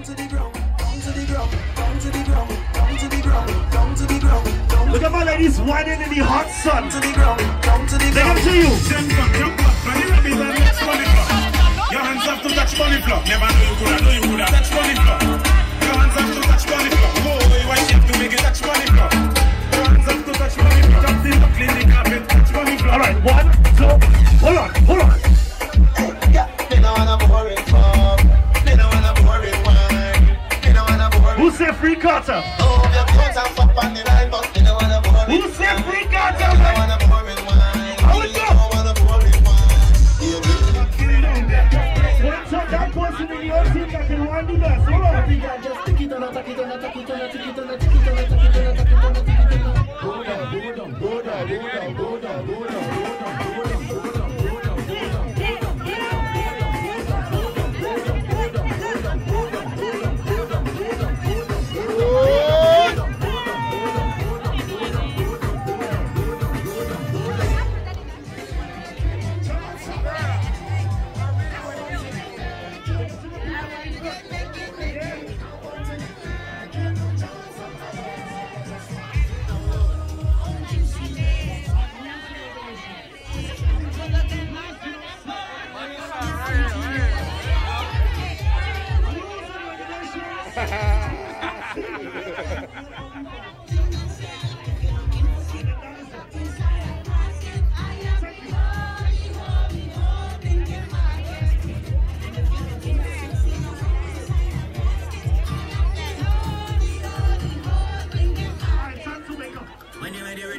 Look at my ladies whining in the hot sun. To the ground, down to the ground. They come to you. Your hands have to touch money flop. Never know free Carter. Oh,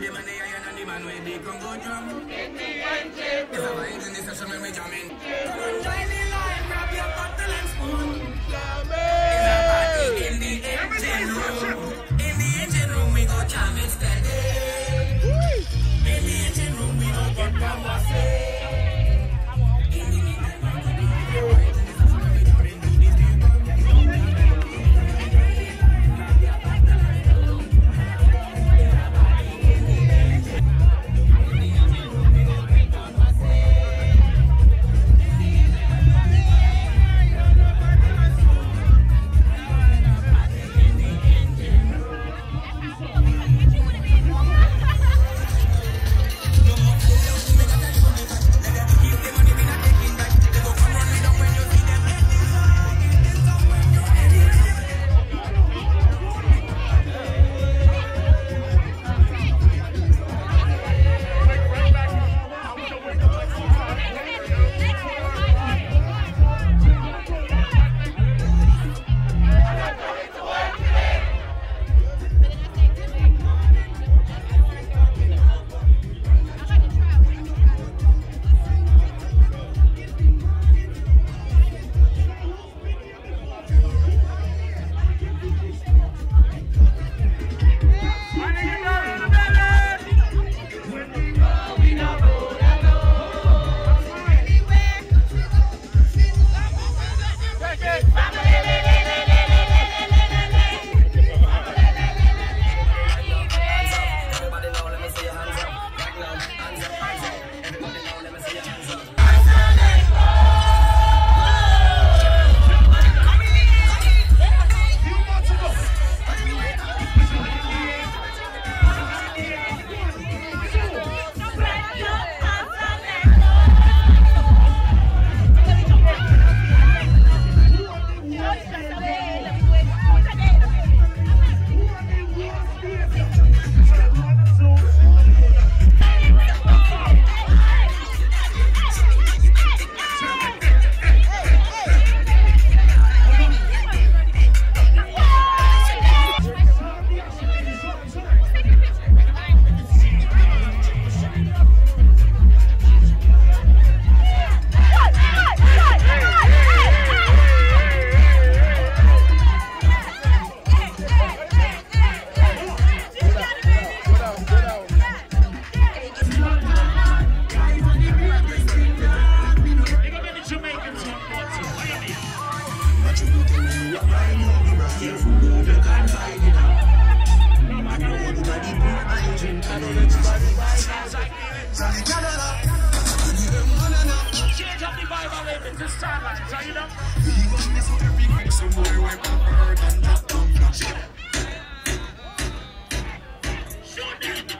the man and the man with the Congo drum. If I in the session. Come on, join the line, grab your bottle and spoon. In the engine room. In the engine room we go jam instead.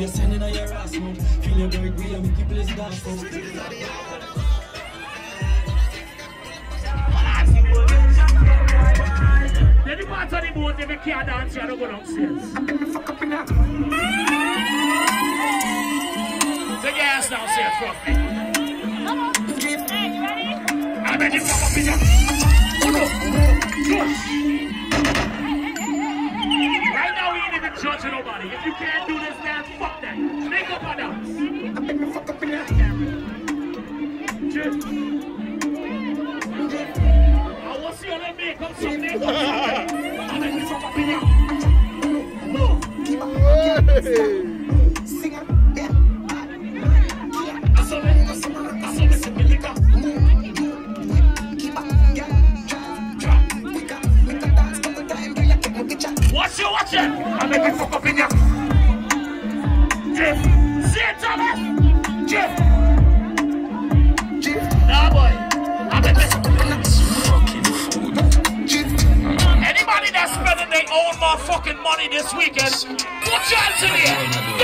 Gas now. Feel your girl agree and make you place gas now. Then the part of the boat, if you can't dance, you don't go downstairs. Take your ass downstairs for me. I bet you fuck up in your... Uno, dos. Right now, we ain't even judging nobody. If you can't do this dance, fuck that. Make up a dance. Just- I want to see all that makeup someday. I bet you fuck up in. Some. Watch it, watch it. I make fuck up in. This weekend, in the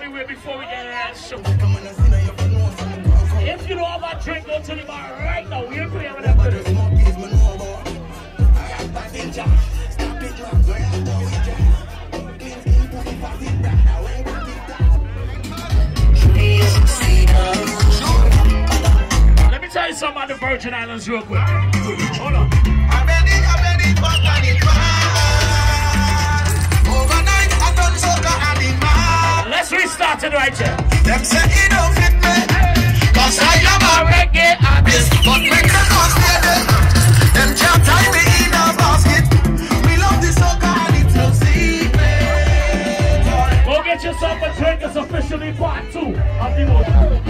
the way before we get in that. If you don't have a drink, go to the bar right now. We're with today. Let me tell you something about the Virgin Islands real quick. Hold on. started right here. Them say it don't fit me, cause I am a reggae artist. But we. Them can't tie me in a basket. We love this it's no secret. Go get yourself a drink, it's officially part two of the motion.